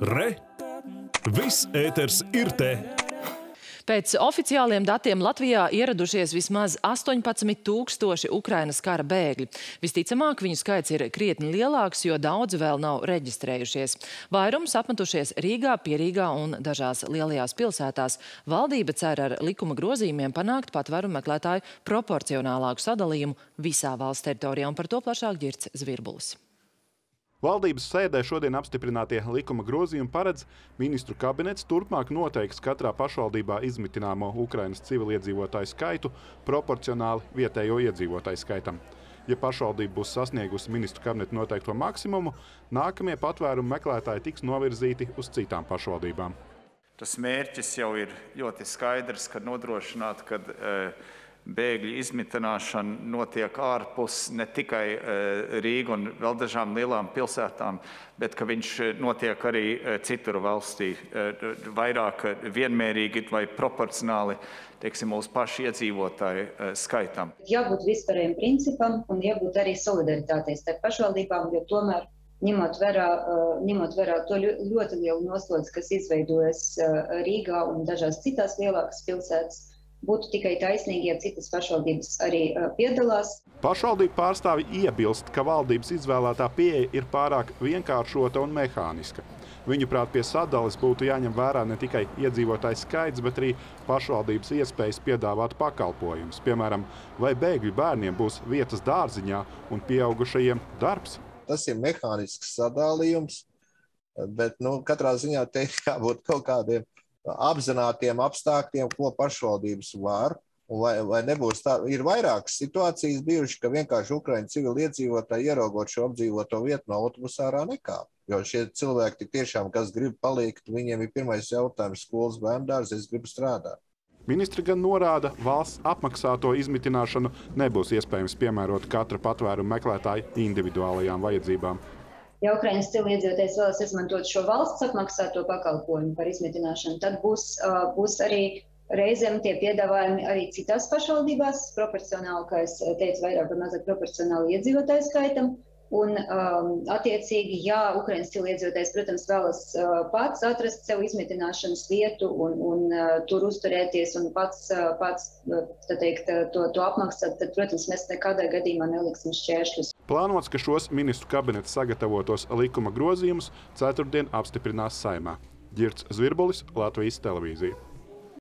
Re! Viss ēters ir te! Pēc oficiāliem datiem Latvijā ieradušies vismaz 18 tūkstoši Ukrainas kara bēgļi. Visticamāk, viņu skaits ir krietni lielāks, jo daudzi vēl nav reģistrējušies. Vairums apmetušies Rīgā, Pierīgā un dažās lielajās pilsētās. Valdība cer ar likuma grozījumiem panākt patvaru meklētāju proporcionālāku sadalījumu visā valsts teritorijā, un par to plašāk ģirds Zvirbulis. Valdības sēdē šodien apstiprinātie likuma grozījumi paredz ministru kabinets turpmāk noteiks katrā pašvaldībā izmitināmo Ukrainas civiliedzīvotāju skaitu proporcionāli vietējo iedzīvotāju skaitam. Ja pašvaldība būs sasniegusi ministru kabinetu noteikto maksimumu, nākamie patvērumu meklētāji tiks novirzīti uz citām pašvaldībām. Tas mērķis jau ir ļoti skaidrs, ka nodrošināt, ka uh, bēgļu izmitināšana notiek ārpus ne tikai eh, Rīga un vēl dažām lielām pilsētām, bet ka viņš notiek arī eh, citur valstī, eh, vairāk vienmērīgi vai proporcionāli teiksim, mūsu pašu iedzīvotāju skaitam. Jābūt vispārējiem principam un jābūt arī solidaritātei starp pašvaldībām, jo tomēr ņemot vērā, ņemot vērā to ļoti lielu noslodzi, kas izveidojas Rīgā un dažās citās lielākas pilsētas, būtu tikai taisnīgi, ja citas pašvaldības arī piedalās. Pašvaldību pārstāvi iebilst, ka valdības izvēlētā pieeja ir pārāk vienkāršota un mehāniska. Viņuprāt, pie sadales būtu jāņem vērā ne tikai iedzīvotājs skaits, bet arī pašvaldības iespējas piedāvāt pakalpojumus. Piemēram, vai bēgļu bērniem būs vietas dārziņā un pieaugušajiem darbs? Tas ir mehānisks sadalījums, bet nu, katrā ziņā te jābūt kaut kādiem apzinātiem apstākļiem, ko pašvaldības var. Vai, vai nebūs tā, ir vairākas situācijas bijušas, ka vienkārši Ukraiņu civiliedzīvotāji ieraugot šo apdzīvoto vietu no autobusa ārā nekāp. Jo šie cilvēki tiešām, kas grib palikt, viņiem ir pirmais jautājums skolas bērndārs, es gribu strādāt. Ministri gan norāda, valsts apmaksāto izmitināšanu nebūs iespējams piemērot katra patvērumu meklētāja individuālajām vajadzībām. Ja Ukraiņas civiliedzīvotājs vēlas izmantot šo valsts apmaksāto pakalpojumu par izmitināšanu, tad būs, būs arī reizēm tie piedāvājumi arī citās pašvaldībās, proporcionāli, kā es teicu, vairāk vai mazāk proporcionāli iedzīvotāju skaitam. Un, um, attiecīgi, ja Ukraiņas civiliedzīvotājs, protams, vēlas uh, pats atrast sev izmitināšanas vietu un, un uh, tur uzturēties un pats, uh, pats teikt, to, to apmaksāt, tad, protams, mēs nekādā gadījumā neliksim šķēršļus. Plānots, ka šos ministru kabinets sagatavotos likuma grozījumus ceturtdien apstiprinās saimā. Ģirds Zvirbulis, Latvijas televīzija.